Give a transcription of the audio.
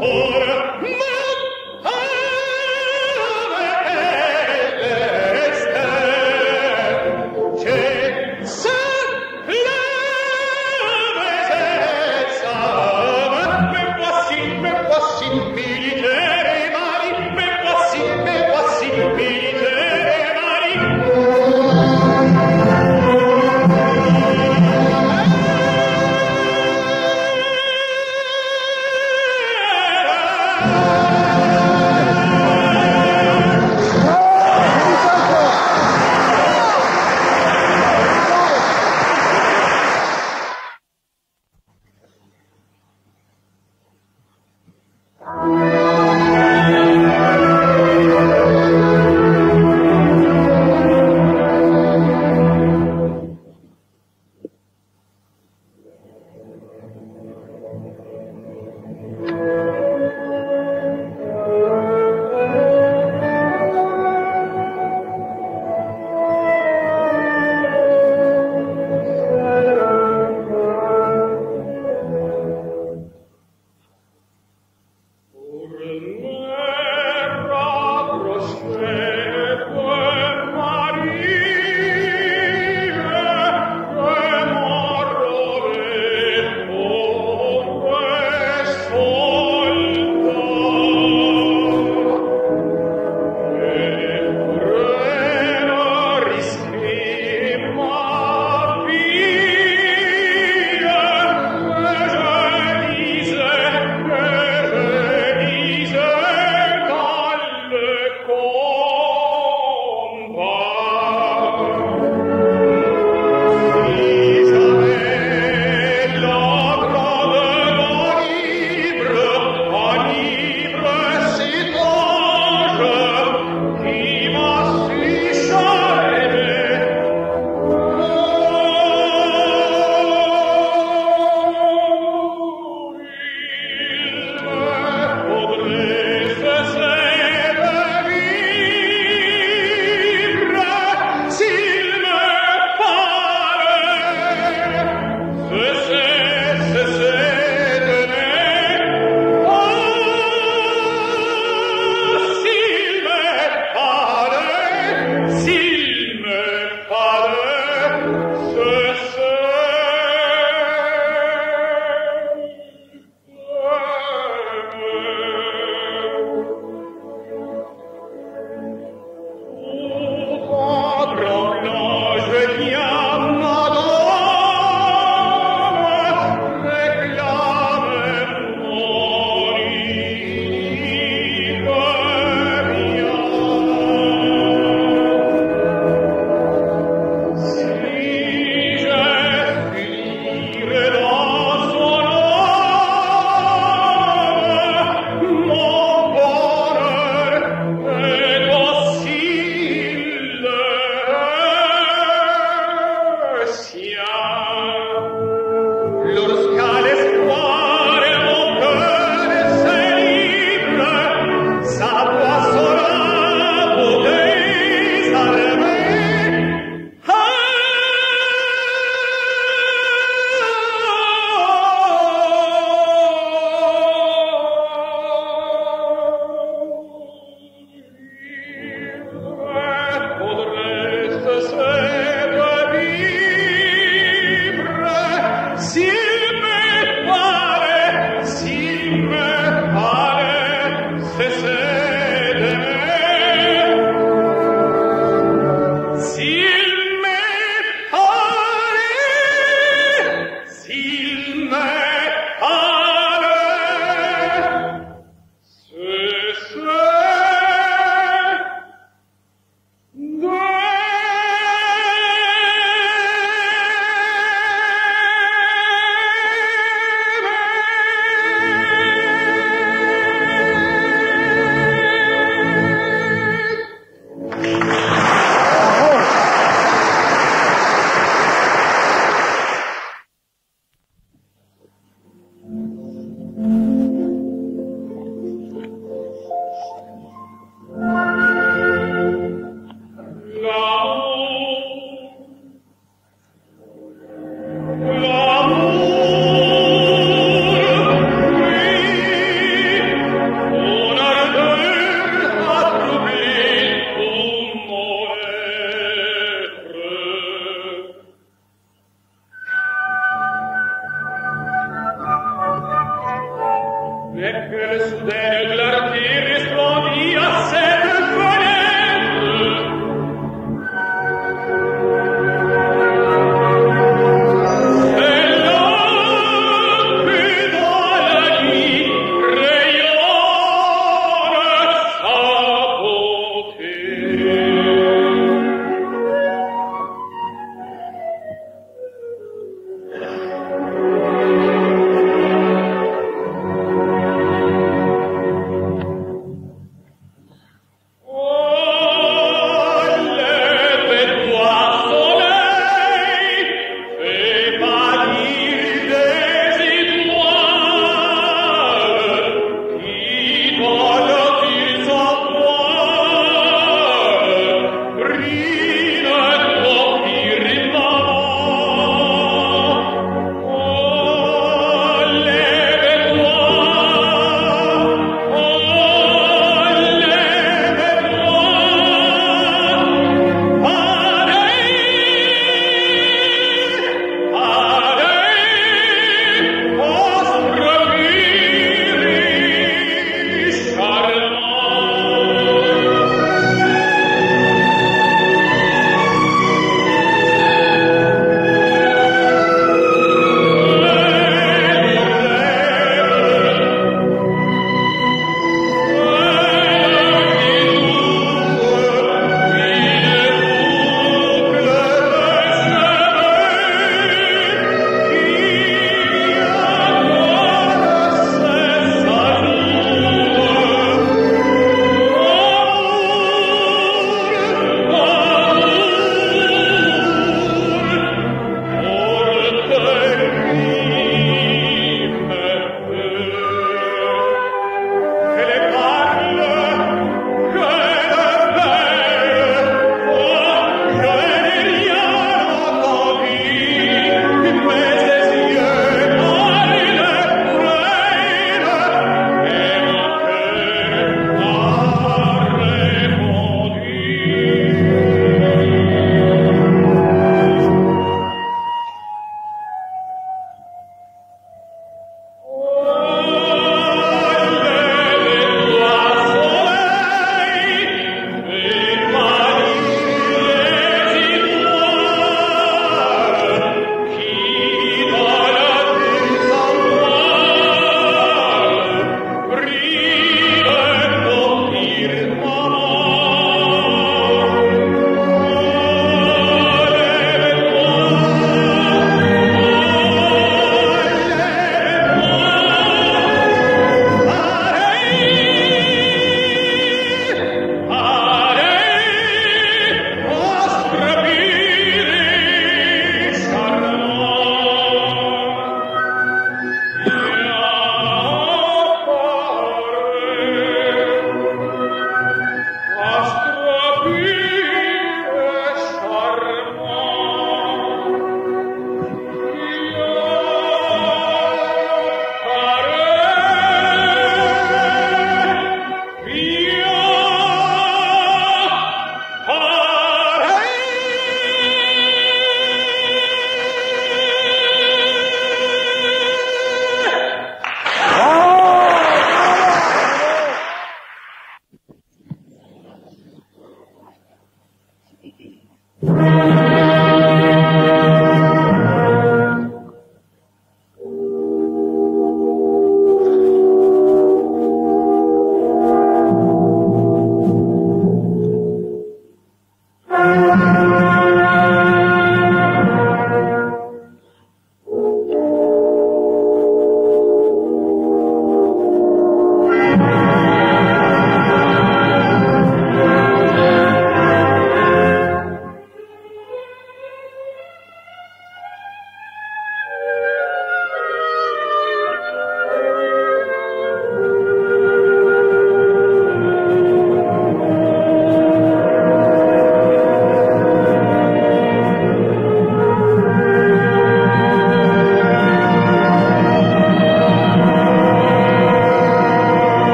Ora